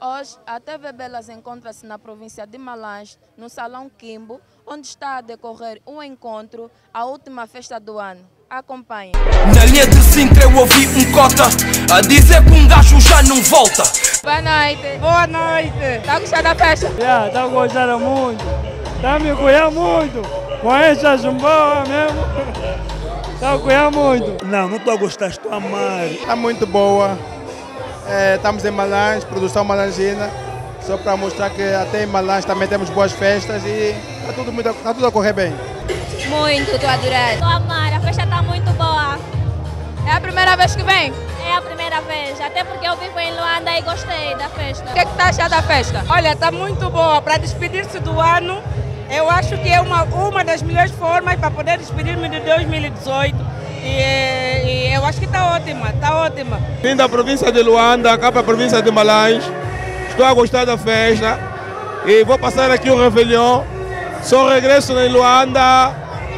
Hoje, a TV Belas encontra-se na província de Malange, no Salão Quimbo, onde está a decorrer um encontro, a última festa do ano. Acompanhe. Na linha de Sintra eu ouvi um cota a dizer que um gajo já não volta. Boa noite. Boa noite. Está a gostar da festa? Já, está gostando muito. Está me cuidando muito. Com essa jumboa mesmo. Está a cuidar muito. Não, não estou a gostar, estou a amar. Está muito boa. É, estamos em Malange, produção malangina. Só para mostrar que até em Malange também temos boas festas e está tudo, muito, tá tudo a correr bem. Muito, estou adorando. Estou a amar, a festa está muito boa. É a primeira vez que vem? É a primeira vez, até porque eu vivo em Luanda e gostei da festa. O que está achando da festa? Olha, está muito boa. Para despedir-se do ano, eu acho que é uma, uma das melhores formas para poder despedir-me de 2018. E, e, eu acho que está ótima, está ótima. Vim da província de Luanda, cá para a província de Malange. Estou a gostar da festa e vou passar aqui o Réveillon. Só regresso em Luanda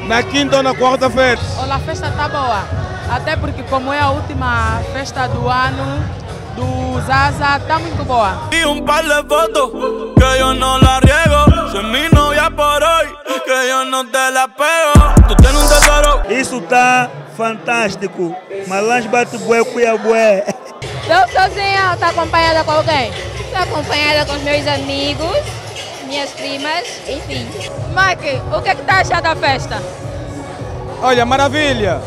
na quinta ou na quarta-feira. Olha, a festa está boa. Até porque como é a última festa do ano do Zaza, está muito boa. Y un par de fotos que yo no la riego. Soy mi novia por hoy, que yo no te la pego. Isso está fantástico. Malange bate bué, cuia bué. Estou sozinha ou está acompanhada com alguém? Estou acompanhada com os meus amigos, minhas primas, enfim. Mike, o que está achando da festa? Olha, maravilha!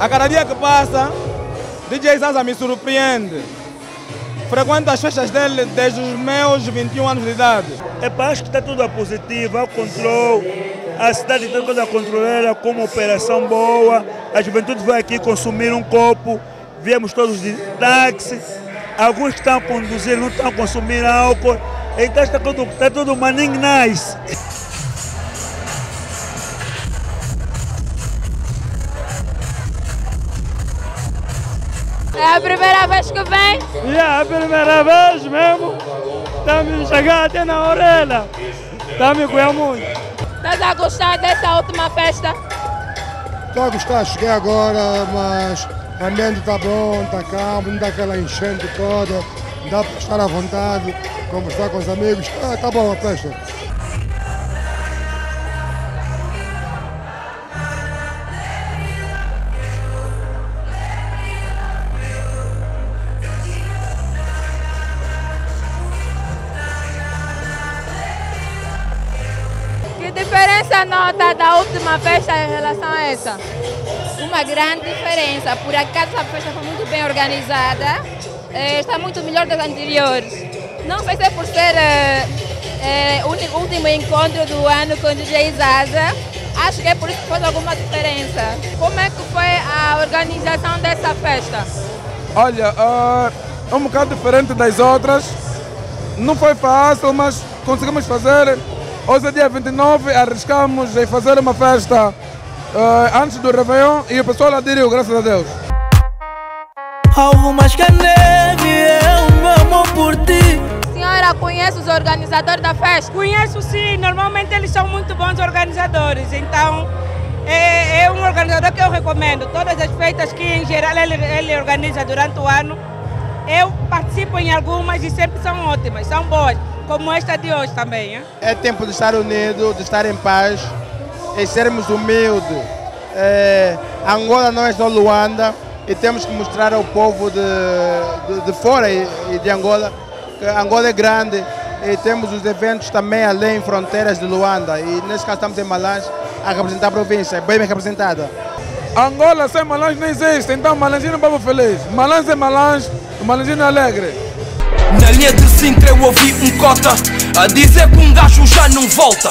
A cada dia que passa, DJ Zaza me surpreende. Frequento as festas dele desde os meus 21 anos de idade. É para acho que está tudo a positivo, ao controle. A cidade tem toda a controleira, com uma operação boa. A juventude vai aqui consumir um copo. Viemos todos de táxi. Alguns que estão a conduzir não estão a consumir álcool. Então está tudo, está tudo maning nice. É a primeira vez que vem? É a primeira vez mesmo. Está me chegar até na orelha. Está me cuidando muito. Estás a gostar dessa última festa? Estou a gostar, cheguei agora, mas o ambiente está bom, está calmo, não dá aquela enchente toda, dá para estar à vontade, conversar com os amigos, está, está bom a festa. Nota da última festa em relação a essa? Uma grande diferença. Por acaso a festa foi muito bem organizada. eh, está muito melhor das anteriores. Não vai ser por ser eh, eh, o uni- último encontro do ano com o DJ Zaza. Acho que é por isso que faz alguma diferença. Como é que foi a organização dessa festa? Olha, é um bocado diferente das outras. Não foi fácil, mas conseguimos fazer. Hoje é dia 29, arriscamos em fazer uma festa ah, antes do Réveillon e o pessoal aderiu, graças a Deus. Algo mais que a neve, eu me amo por ti. A senhora conhece os organizadores da festa? Conheço sim, normalmente eles são muito bons organizadores, então é, é um organizador que eu recomendo. Todas as feitas que em geral ele, ele organiza durante o ano, eu participo em algumas e sempre são ótimas, são boas, como esta de hoje também. Hein? É tempo de estar unido, de estar em paz e sermos humildes. É, Angola não é só Luanda e temos que mostrar ao povo de, de, de fora e, e de Angola que Angola é grande e temos os eventos também além fronteiras de Luanda. E nesse caso estamos em Malange a representar a província, bem representada. Angola sem Malange não existe, então Malange é um povo feliz. Malange é Malange, Malange é alegre. Na linha de Sintra eu ouvi um cota a dizer que um gajo já não volta.